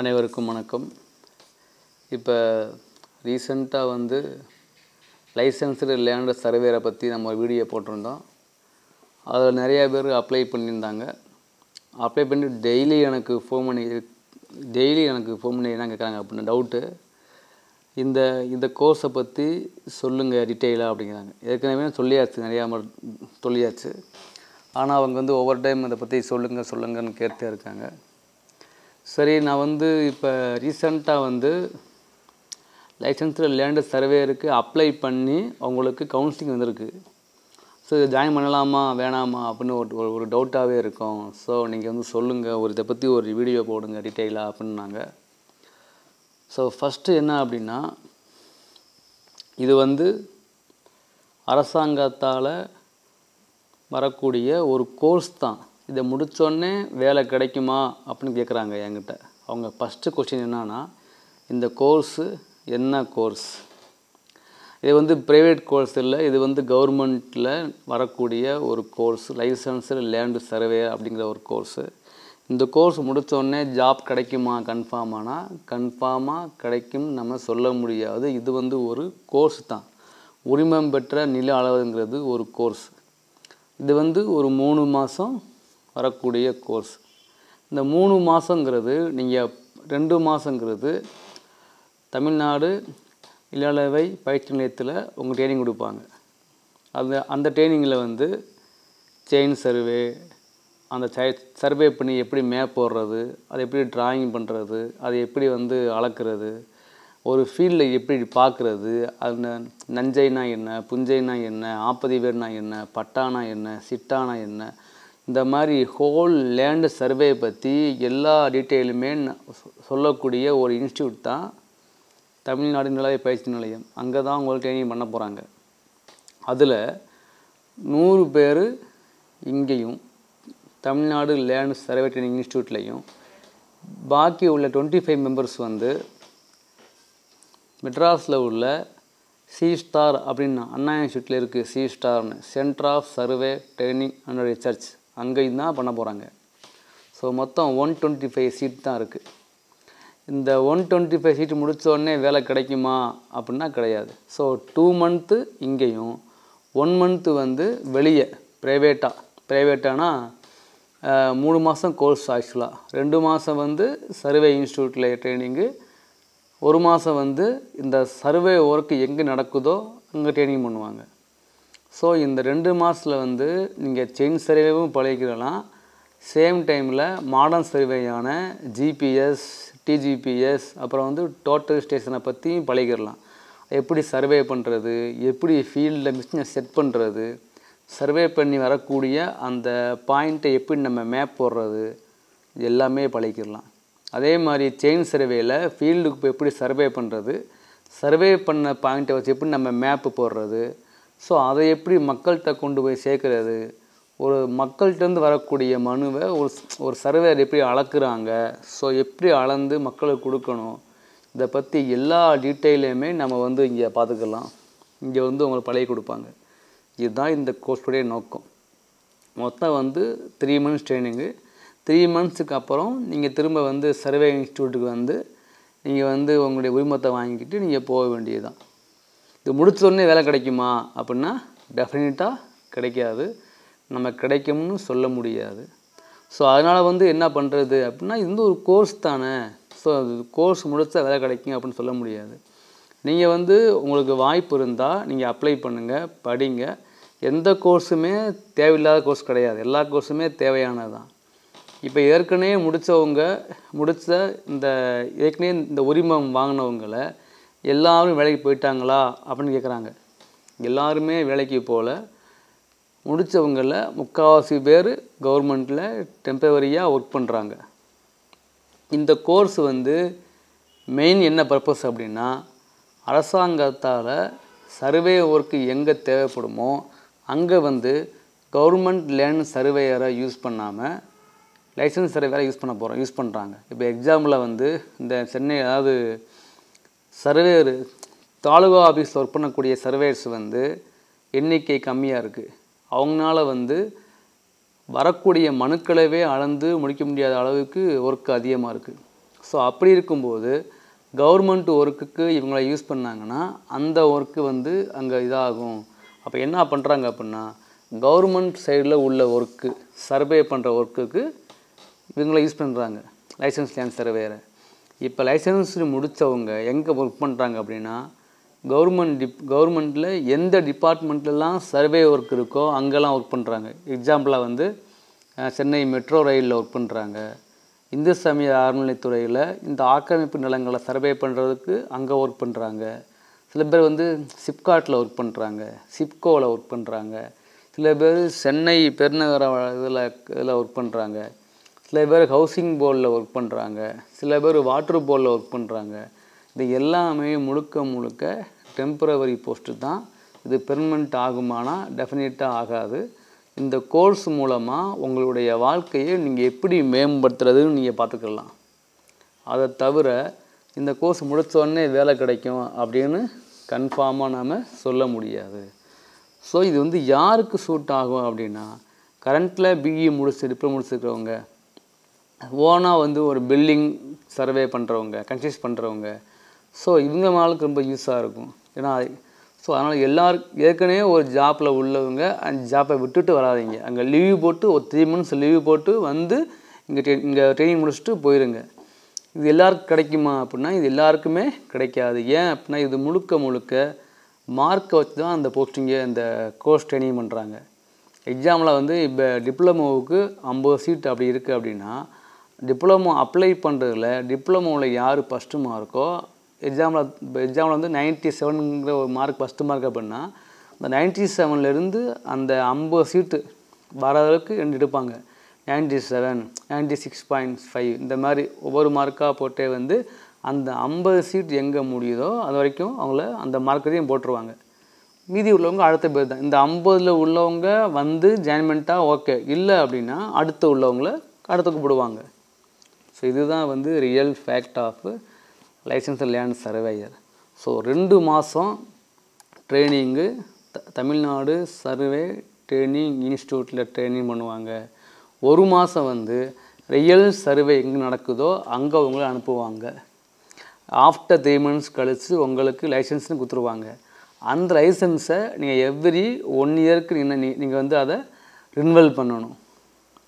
அனைவருக்கும் வணக்கம். இப்போ ரீசண்டாக வந்து லைசன்ஸ்டு லேண்ட் சர்வேரை பற்றி நம்ம ஒரு வீடியோ போட்டிருந்தோம். அதில் நிறையா பேர் அப்ளை பண்ணியிருந்தாங்க. அப்ளை பண்ணி டெய்லி எனக்கு ஃபோன் பண்ணி டெய்லி எனக்கு ஃபோன் பண்ணி என்ன கேட்குறாங்க அப்படின்னு டவுட்டு இந்த இந்த கோர்ஸை பற்றி சொல்லுங்கள் டீட்டெயிலாக அப்படிங்கிறாங்க. ஏற்கனவே சொல்லியாச்சு நிறையா சொல்லியாச்சு. ஆனால் அவங்க வந்து ஒவ்வொரு டைம் இதை பற்றி சொல்லுங்கள் சொல்லுங்கன்னு கேட்டே இருக்காங்க. சரி நான் வந்து இப்போ ரீசண்டாக வந்து லைசன்ஸில் லேண்டு சர்வேருக்கு அப்ளை பண்ணி அவங்களுக்கு கவுன்சிலிங் வந்திருக்கு. ஸோ இதை ஜாயின் பண்ணலாமா வேணாமா அப்படின்னு ஒரு ஒரு- ஒரு டவுட்டாகவே இருக்கும். ஸோ நீங்கள் வந்து சொல்லுங்கள் ஒரு இதை பற்றி ஒரு வீடியோ போடுங்க டீட்டெயிலாக அப்படின்னாங்க. ஸோ ஃபஸ்ட்டு என்ன அப்படின்னா இது வந்து அரசாங்கத்தால் வரக்கூடிய ஒரு கோர்ஸ் தான். இதை முடித்தோடனே வேலை கிடைக்குமா அப்படின்னு கேட்குறாங்க என்கிட்ட. அவங்க ஃபஸ்ட்டு கொஸ்டின் என்னன்னா இந்த கோர்ஸு என்ன கோர்ஸ் இது வந்து ப்ரைவேட் கோர்ஸ் இல்லை இது வந்து கவர்மெண்ட்டில் வரக்கூடிய ஒரு கோர்ஸ் லைசன்ஸு லேண்டு சர்வே அப்படிங்கிற ஒரு கோர்ஸு இந்த கோர்ஸ் முடித்தோடனே ஜாப் கிடைக்குமா கன்ஃபார்மானா கன்ஃபார்மாக கிடைக்கும் நம்ம சொல்ல முடியாது. இது வந்து ஒரு கோர்ஸ் தான். உரிமம் பெற்ற நில அளவுங்கிறது ஒரு கோர்ஸ் இது வந்து ஒரு மூணு மாதம் வரக்கூடிய கோர்ஸ் இந்த மூணு மாதங்கிறது நீங்கள் ரெண்டு மாதங்கிறது தமிழ்நாடு இளவை பயிற்சி நிலையத்தில் உங்கள் ட்ரைனிங் கொடுப்பாங்க. அந்த அந்த ட்ரைனிங்கில் வந்து செயின் சர்வே அந்த சர்வே பண்ணி எப்படி மேப் போடுறது அதை எப்படி டிராயிங் பண்ணுறது அதை எப்படி வந்து அளக்கிறது ஒரு ஃபீல்டில் எப்படி பார்க்குறது அந்த நஞ்சைனா என்ன புஞ்சைனா என்ன ஆப்பதிவேர்னா என்ன பட்டானா என்ன சிட்டானா என்ன இந்த மாதிரி ஹோல் லேண்டு சர்வே பற்றி எல்லா டீட்டெயிலுமே சொல்லக்கூடிய ஒரு இன்ஸ்டியூட் தான் தமிழ்நாடு நிலவை பயிற்சி நிலையம். அங்கே தான் உங்களுக்கு ட்ரைனிங் பண்ண போகிறாங்க அதில் நூறு பேர் இங்கேயும் தமிழ்நாடு லேண்ட் சர்வே ட்ரைனிங் இன்ஸ்டியூட்லேயும் பாக்கி உள்ள டுவெண்ட்டி ஃபைவ் மெம்பர்ஸ் வந்து மெட்ராஸில் உள்ள சி ஸ்டார் அப்படின்னு அண்ணா இன்ஸ்டியூட்டில் இருக்குது சி ஸ்டார்னு centre of survey training and research அங்கேயும் தான் பண்ண போகிறாங்க ஸோ மொத்தம் ஒன் டுவெண்ட்டி ஃபைவ் சீட் தான் இருக்குது இந்த ஒன் டுவெண்ட்டி ஃபைவ் சீட் முடித்தோடனே வேலை கிடைக்குமா? அப்படின்னா கிடையாது. ஸோ டூ மந்த்து இங்கேயும் ஒன் மந்த்து வந்து வெளியே ப்ரைவேட்டாக ப்ரைவேட்டானா மூணு மாதம் கோர்ஸ் ஆக்சுவலாக ரெண்டு மாதம் வந்து சர்வே இன்ஸ்டியூட்டில் ட்ரைனிங்கு ஒரு மாதம் வந்து இந்த சர்வே ஒர்க்கு எங்கே நடக்குதோ அங்கே ட்ரைனிங் பண்ணுவாங்க. ஸோ இந்த ரெண்டு மாதத்தில் வந்து நீங்கள் செயின் சர்வேவும் பழகிக்கலாம். சேம் டைமில் மாடர்ன் சர்வேயான ஜிபிஎஸ் டிஜிபிஎஸ் அப்புறம் வந்து டோட்டல் ஸ்டேஷனை பற்றியும் பழகிடலாம் எப்படி சர்வே பண்ணுறது எப்படி ஃபீல்டில் மிஷினை செட் பண்ணுறது சர்வே பண்ணி வரக்கூடிய அந்த பாயிண்ட்டை எப்படி நம்ம மேப் போடுறது? இது எல்லாமே பழகிடலாம் அதே மாதிரி செயின் சர்வேயில் ஃபீல்டுக்கு இப்போ எப்படி சர்வே பண்ணுறது சர்வே பண்ண பாயிண்ட்டை வச்சு எப்படி நம்ம மேப்பு போடுறது? ஸோ அதை எப்படி மக்கள்கிட்ட கொண்டு போய் சேர்க்குறது? ஒரு மக்கள்கிட்டருந்து வரக்கூடிய மனுவை ஒரு ஒரு சர்வேர் எப்படி அளக்குறாங்க? ஸோ எப்படி அளந்து மக்களுக்கு கொடுக்கணும்? இதை பற்றி எல்லா டீட்டெயிலையுமே நம்ம வந்து இங்கே பார்த்துக்கலாம். இங்கே வந்து உங்களுக்கு பழகி கொடுப்பாங்க. இதுதான் இந்த கோர்ஸுடைய நோக்கம். மொத்தம் வந்து த்ரீ மந்த்ஸ் ட்ரைனிங்கு த்ரீ மந்த்ஸுக்கு அப்புறம் நீங்கள் திரும்ப வந்து சர்வே இன்ஸ்டியூட்டுக்கு வந்து நீங்கள் வந்து உங்களுடைய உரிமத்தை வாங்கிக்கிட்டு நீங்கள் போக வேண்டியதுதான். இது முடித்தோடனே வேலை கிடைக்குமா அப்படின்னா டெஃபினட்டாக கிடைக்காது. நம்ம கிடைக்கும்னு சொல்ல முடியாது. ஸோ அதனால் வந்து என்ன பண்ணுறது அப்படின்னா இது வந்து ஒரு கோர்ஸ் தானே. ஸோ அது கோர்ஸ் முடித்தா வேலை கிடைக்கும் அப்படின்னு சொல்ல முடியாது. நீங்கள் வந்து உங்களுக்கு வாய்ப்பு இருந்தால் நீங்கள் அப்ளை பண்ணுங்கள் படிங்க. எந்த கோர்ஸுமே தேவையில்லாத கோர்ஸ் கிடையாது. எல்லா கோர்ஸுமே தேவையானது தான் இப்போ ஏற்கனவே முடித்தவங்க முடித்த இந்த ஏற்கனவே இந்த உரிமம் வாங்கினவங்களை எல்லாரும் வேலைக்கு போயிட்டாங்களா அப்படின்னு கேட்குறாங்க எல்லாருமே வேலைக்கு போகல முடித்தவங்கள முக்கால்வாசி பேர் கவர்மெண்ட்டில் டெம்பரவரியாக ஒர்க் பண்ணுறாங்க இந்த கோர்ஸ் வந்து மெயின் என்ன பர்பஸ் அப்படின்னா அரசாங்கத்தால் சர்வே ஒர்க்கு எங்கே தேவைப்படுமோ அங்கே வந்து கவர்மெண்ட் லேண்ட் சர்வேயரை யூஸ் பண்ணாமல் லைசன்ஸ் சர்வேயரை யூஸ் பண்ண போகிறோம் யூஸ் பண்ணுறாங்க இப்போ எக்ஸாம்பிளில் வந்து இந்த சென்னை அதாவது சர்வேயர் தாலுகா ஆஃபீஸ் ஒர்க் பண்ணக்கூடிய சர்வேயர்ஸ் வந்து எண்ணிக்கை கம்மியாக இருக்குது அவங்களால வந்து வரக்கூடிய மனுக்களவே அளந்து முடிக்க முடியாத அளவுக்கு ஒர்க் அதிகமாக இருக்குது ஸோ அப்படி இருக்கும்போது கவர்மெண்ட் ஒர்க்குக்கு இவங்களை யூஸ் பண்ணாங்கன்னா அந்த ஒர்க்கு வந்து அங்கே இதாகும். அப்போ என்ன பண்ணுறாங்க அப்படின்னா கவர்மெண்ட் சைடில் உள்ள ஒர்க்கு சர்வே பண்ணுற ஒர்க்குக்கு இவங்களை யூஸ் பண்ணுறாங்க லைசன்ஸ் லேண்ட் சர்வேயரை இப்போ லைசன்ஸ் முடித்தவங்க எங்கே ஒர்க் பண்ணுறாங்க அப்படின்னா கவர்மெண்ட் டிப் கவர்மெண்ட்டில் எந்த டிபார்ட்மெண்ட்லலாம் சர்வே ஒர்க் இருக்கோ அங்கெல்லாம் ஒர்க் பண்ணுறாங்க எக்ஸாம்பிளாக வந்து சென்னை மெட்ரோ ரயிலில் ஒர்க் பண்ணுறாங்க இந்து சமய அறநிலைத்துறையில் இந்த ஆக்கிரமிப்பு நிலங்களை சர்வே பண்ணுறதுக்கு அங்கே ஒர்க் பண்ணுறாங்க சில பேர் வந்து சிப்காட்டில் ஒர்க் பண்ணுறாங்க சிப்கோவில் ஒர்க் பண்ணுறாங்க சில பேர் சென்னை பெருநகர இதில் இதில் ஒர்க் பண்ணுறாங்க சில பேர் ஹவுசிங் போர்டில் ஒர்க் பண்ணுறாங்க சில பேர் வாட்டர் போர்டில் ஒர்க் பண்ணுறாங்க இது எல்லாமே முழுக்க முழுக்க டெம்பரவரி போஸ்ட்டு தான். இது பெர்மனெண்ட் ஆகுமானா டெஃபினட்டாக ஆகாது. இந்த கோர்ஸ் மூலமாக உங்களுடைய வாழ்க்கையை நீங்கள் எப்படி மேம்படுத்துறதுன்னு நீங்கள் பார்த்துக்கலாம். அதை தவிர இந்த கோர்ஸ் முடித்தோடனே வேலை கிடைக்கும் அப்படின்னு கன்ஃபார்மாக நாம் சொல்ல முடியாது. ஸோ இது வந்து யாருக்கு சூட் ஆகும் அப்படின்னா கரண்ட்டில் பிஇ முடிச்சு டிப்ளமோ முடிச்சிருக்கிறவங்க ஓனாக வந்து ஒரு பில்டிங் சர்வே பண்ணுறவங்க கன்ஸ்ட்ரக்ட் பண்ணுறவங்க. ஸோ இவங்க மேலுக்கு ரொம்ப யூஸாக இருக்கும். ஏன்னா ஸோ அதனால் எல்லார் ஏற்கனவே ஒரு ஜாப்பில் உள்ளவங்க அந்த ஜாப்பை விட்டுட்டு வராதீங்க. அங்கே லீவ் போட்டு ஒரு த்ரீ மந்த்ஸ் லீவ் போட்டு வந்து இங்கே ட்ரெயின் இங்கே ட்ரைனிங் முடிச்சுட்டு போயிருங்க. இது எல்லாருக்கும் கிடைக்குமா அப்படின்னா இது எல்லாருக்குமே கிடைக்காது. ஏன் அப்படின்னா இது முழுக்க முழுக்க மார்க்கை வச்சு தான் அந்த போஸ்டிங்கை அந்த கோர்ஸ் ட்ரைனிங் பண்ணுறாங்க எக்ஸாமில் வந்து இப்போ டிப்ளமோவுக்கு ஐம்பது சீட் அப்படி இருக்குது அப்படின்னா டிப்ளமோ அப்ளை பண்ணுறதுல டிப்ளமோவில் யார் ஃபஸ்ட்டு மார்க்கோ எக்ஸாமில் இப்போ எக்ஸாமில் வந்து நைன்ட்டி செவனுங்கிற ஒரு மார்க் ஃபஸ்ட்டு மார்க் அப்படின்னா அந்த நைன்ட்டி செவன்லேருந்து அந்த ஐம்பது சீட்டு வர அளவுக்கு ரெண்டு எடுப்பாங்க. Ninety seven ninety six point five இந்த மாதிரி ஒவ்வொரு மார்க்காக போட்டே வந்து அந்த ஐம்பது சீட் எங்கே முடியுதோ அது வரைக்கும் அவங்கள அந்த மார்க்கத்தையும் போட்டுருவாங்க. மீதி உள்ளவங்க அடுத்த பேர் தான். இந்த ஐம்பதில் உள்ளவங்க வந்து ஜாயின்மெண்ட்டாக ஓகே இல்லை அப்படின்னா அடுத்து உள்ளவங்கள அடுத்து கூப்பிடுவாங்க. ஸோ இதுதான் வந்து real fact of licence land surveyor so ரெண்டு மாதம் ட்ரைனிங்கு த தமிழ்நாடு சர்வே ட்ரைனிங் இன்ஸ்டியூட்டில் ட்ரைனிங் பண்ணுவாங்க. ஒரு மாதம் வந்து ரியல் சர்வே எங்கே நடக்குதோ அங்கே உங்களை அனுப்புவாங்க. ஆஃப்டர் த்ரீ மந்த்ஸ் கழித்து உங்களுக்கு லைசன்ஸ்னு கொடுத்துருவாங்க. அந்த லைசன்ஸை நீங்கள் எவ்ரி ஒன் இயருக்கு நீங்கள் நீங்கள் வந்து அதை ரினுவல் பண்ணணும்.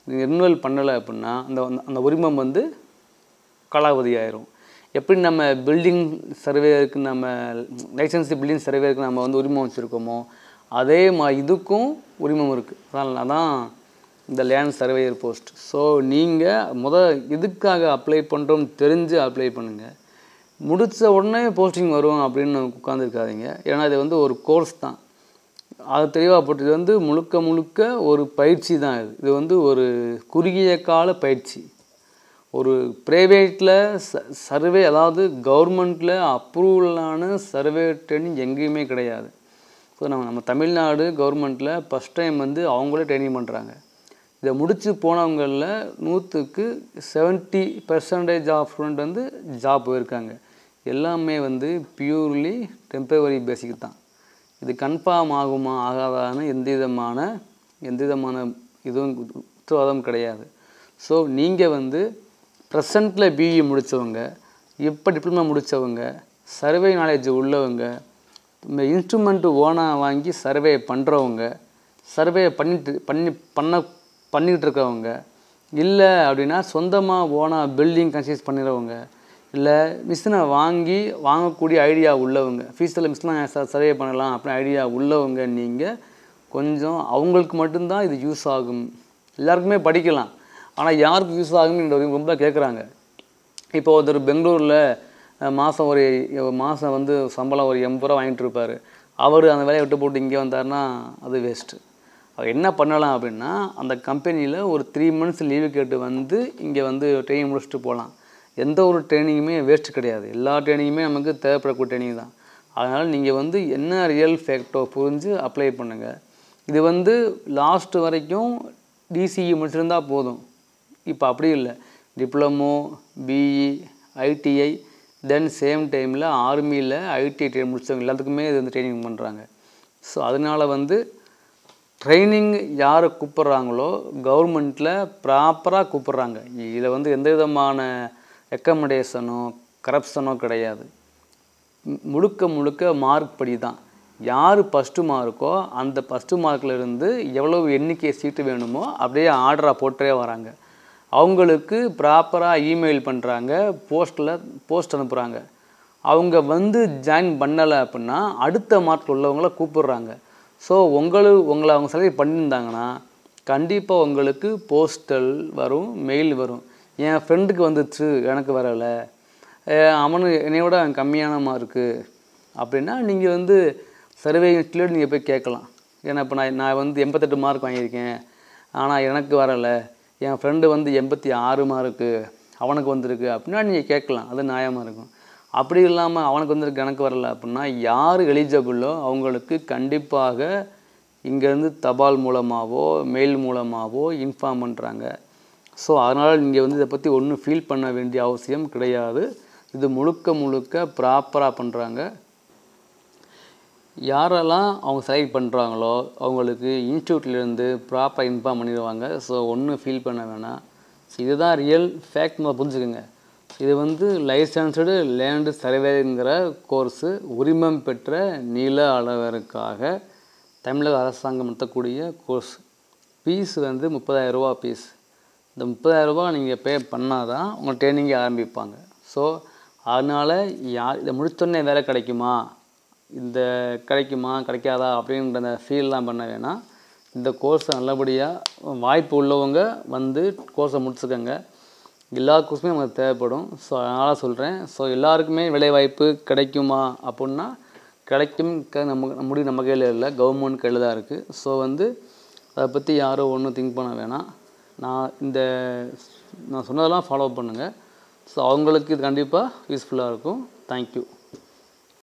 நீங்கள் ரினுவல் பண்ணலை அப்படின்னா அந்த அந்த உரிமம் வந்து காலாவதி ஆயிரும் எப்படி நம்ம பில்டிங் சர்வேருக்கு நம்ம லைசன்ஸ் பில்டிங் சர்வேருக்கு நம்ம வந்து உரிமம் வச்சுருக்கோமோ அதே மா இதுக்கும் உரிமம் இருக்குது அதனால தான் இந்த லேண்ட் சர்வேயர் போஸ்ட் ஸோ நீங்கள் முத எதுக்காக அப்ளை பண்ணுறோம் தெரிஞ்சு அப்ளை பண்ணுங்கள் முடித்த உடனே போஸ்டிங் வரும் அப்படின்னு உட்காந்துருக்காதீங்க ஏன்னா இது வந்து ஒரு கோர்ஸ் தான். அது தெளிவாக போட்டு இது வந்து முழுக்க முழுக்க ஒரு பயிற்சி தான் இது. இது வந்து ஒரு குறுகிய கால பயிற்சி. ஒரு ப்ரைவேட்டில் ச சர்வே அதாவது கவர்மெண்ட்டில் அப்ரூவலான சர்வே ட்ரைனிங் எங்கேயுமே கிடையாது. ஸோ நம்ம நம்ம தமிழ்நாடு கவர்மெண்ட்டில் ஃபஸ்ட் டைம் வந்து அவங்களே ட்ரைனிங் பண்ணுறாங்க இதை முடித்து போனவங்களில் நூற்றுக்கு செவன்ட்டி பர்சன்டேஜ் ஆஃப் ஸ்டூடெண்ட் வந்து ஜாப் போயிருக்காங்க. எல்லாமே வந்து பியூர்லி டெம்பரவரி பேசிக் தான். இது கன்ஃபார்ம் ஆகுமா ஆகாதான்னு எந்த விதமான எந்த விதமான இதுவும் உத்தரவாதம் கிடையாது. ஸோ நீங்கள் வந்து ப்ரெசண்ட்டில் பிஇ முடித்தவங்க இப்போ டிப்ளமா முடித்தவங்க சர்வே நாலேஜ் உள்ளவங்க இந்த இன்ஸ்ட்ருமெண்ட்டு ஓனாக வாங்கி சர்வே பண்ணுறவங்க சர்வே பண்ணிட்டு பண்ணி பண்ண பண்ணிக்கிட்டு இருக்கவங்க இல்லை அப்படின்னா சொந்தமாக ஓனாக பில்டிங் கன்ஸ்ட்ரக்ட் பண்ணுறவங்க இல்லை மிஷினை வாங்கி வாங்கக்கூடிய ஐடியா உள்ளவங்க ஃபீஸில் மிஷினை சர்வே பண்ணலாம் அப்படின்னு ஐடியா உள்ளவங்க நீங்கள் கொஞ்சம் அவங்களுக்கு மட்டும்தான் இது யூஸ் ஆகும். எல்லாருக்குமே படிக்கலாம். ஆனால் யாருக்கு யூஸ் ஆகும்னு ரொம்ப கேட்குறாங்க இப்போ ஒருத்தர் பெங்களூரில் மாதம் ஒரு மாதம் வந்து சம்பளம் ஒரு எண்பது ரூபா வாங்கிட்டு இருப்பார். அவர் அந்த வேலையை விட்டு போட்டு இங்கே வந்தாருன்னா அது வேஸ்ட்டு அவர் என்ன பண்ணலாம் அப்படின்னா அந்த கம்பெனியில் ஒரு த்ரீ மந்த்ஸ் லீவு கேட்டு வந்து இங்கே வந்து ட்ரெயினிங் முடிச்சுட்டு போகலாம். எந்த ஒரு ட்ரைனிங்குமே வேஸ்ட்டு கிடையாது. எல்லா ட்ரைனிங்குமே நமக்கு தேவைப்படக்கூடிய ட்ரைனிங் தான். அதனால் நீங்கள் வந்து என்ன ரியல் ஃபேக்டோ புரிஞ்சு அப்ளை பண்ணுங்கள் இது வந்து லாஸ்ட் வரைக்கும் டிசிஇ முடிச்சிருந்தால் போதும். இப்போ அப்படி இல்லை. Diploma BE ITI then same டைமில் ஆர்மியில் ஐடிஐ ட்ரெயின் முடிச்சவங்க எல்லாத்துக்குமே இது வந்து ட்ரைனிங் பண்ணுறாங்க ஸோ அதனால் வந்து ட்ரைனிங் யாரை கூப்பிட்றாங்களோ கவர்மெண்ட்டில் ப்ராப்பராக கூப்பிட்றாங்க. இதில் வந்து எந்த விதமான ரெக்கமெண்டேஷனோ கரப்ஷனோ கிடையாது. முழுக்க முழுக்க மார்க் படி தான் யார் ஃபஸ்ட்டு மார்க்கோ அந்த ஃபஸ்ட்டு மார்க்கில் இருந்து எவ்வளோ எண்ணிக்கை சீட்டு வேணுமோ அப்படியே ஆர்டராக போட்டே வராங்க. அவங்களுக்கு ப்ராப்பராக இமெயில் பண்ணுறாங்க போஸ்ட்டில் போஸ்ட் அனுப்புகிறாங்க அவங்க வந்து ஜாயின் பண்ணலை அப்படின்னா அடுத்த மார்க்கில் உள்ளவங்கள கூப்பிடுறாங்க. ஸோ உங்களு உங்களை அவங்க செலக்ட் பண்ணியிருந்தாங்கன்னா கண்டிப்பாக உங்களுக்கு போஸ்டல் வரும் மெயில் வரும். என் ஃப்ரெண்டுக்கு வந்துச்சு எனக்கு வரலை. அஹ் அவனு என்னையோட கம்மியான மார்க்கு அப்படின்னா நீங்கள் வந்து சர்வே இன்ஸ்டியூட் நீங்கள் போய் கேட்கலாம். ஏன்னா இப்போ நான் நான் வந்து எண்பத்தெட்டு மார்க் வாங்கியிருக்கேன். ஆனால் எனக்கு வரலை. என் ஃப்ரெண்டு வந்து எண்பத்தி ஆறு மார்க்கு அவனுக்கு வந்திருக்கு அப்படின்னா நீங்கள் கேட்கலாம் அது நியாயமாக இருக்கும். அப்படி இல்லாமல் அவனுக்கு வந்திருக்கு கணக்கு வரல அப்படின்னா யார் எலிஜிபிளோ அவங்களுக்கு கண்டிப்பாக இங்கேருந்து தபால் மூலமாகவோ மெயில் மூலமாகவோ இன்ஃபார்ம் பண்ணுறாங்க ஸோ அதனால் நீங்கள் வந்து இதை பற்றி ஒன்றும் ஃபீல் பண்ண வேண்டிய அவசியம் கிடையாது. இது முழுக்க முழுக்க ப்ராப்பராக பண்ணுறாங்க யாரெல்லாம் அவங்க செலக்ட் பண்ணுறாங்களோ அவங்களுக்கு இன்ஸ்டியூட்லேருந்து ப்ராப்பராக இன்ஃபார்ம் பண்ணிடுவாங்க. ஸோ ஒன்றும் ஃபீல் பண்ண வேணாம். ஸோ இதுதான் ரியல் ஃபேக்ட் புரிஞ்சுக்கோங்க. இது வந்து லைசன்ஸ்டு லேண்டு சர்வேங்கிற கோர்ஸு உரிமம் பெற்ற நில அளவருக்காக தமிழக அரசாங்கம் நடத்தக்கூடிய கோர்ஸ் ஃபீஸ் வந்து முப்பதாயிரம் ரூபா ஃபீஸ் இந்த முப்பதாயிரம் நீங்கள் பே பண்ணால் தான் உங்கள் ட்ரைனிங்கே ஆரம்பிப்பாங்க. ஸோ அதனால் யார் இதை முடித்தோடனே வேலை கிடைக்குமா? இந்த கிடைக்குமா கிடைக்காதா அப்படின்ற அந்த ஃபீல்லாம் பண்ண வேணாம். இந்த கோர்ஸை நல்லபடியாக வாய்ப்பு உள்ளவங்க வந்து கோர்ஸை முடிச்சுக்கோங்க. எல்லா கோர்ஸுமே நமக்கு தேவைப்படும். ஸோ அதனால் சொல்கிறேன் ஸோ எல்லாருக்குமே வேலைவாய்ப்பு கிடைக்குமா அப்படின்னா கிடைக்கும். க நம்ம முடிவு நம்ம கையில் இல்லை. கவர்மெண்ட் கையில் தான் இருக்குது ஸோ வந்து அதை பற்றி யாரும் ஒன்றும் திங்க் பண்ண வேணாம். நான் இந்த நான் சொன்னதெல்லாம் ஃபாலோ பண்ணுங்கள் ஸோ அவங்களுக்கு இது கண்டிப்பாக யூஸ்ஃபுல்லாக இருக்கும். தேங்க்யூ